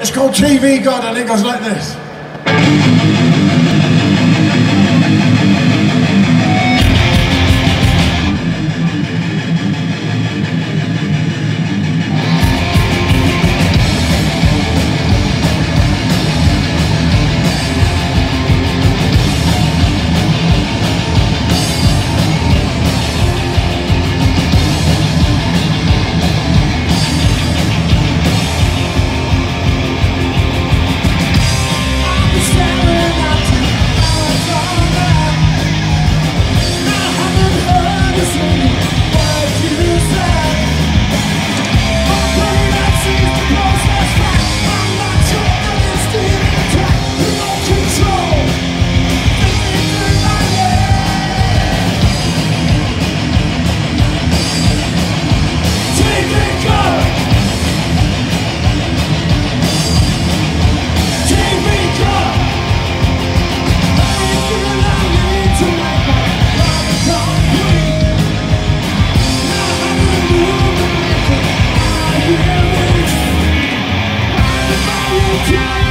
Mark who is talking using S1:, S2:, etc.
S1: It's called TV God and it goes like this. Yeah.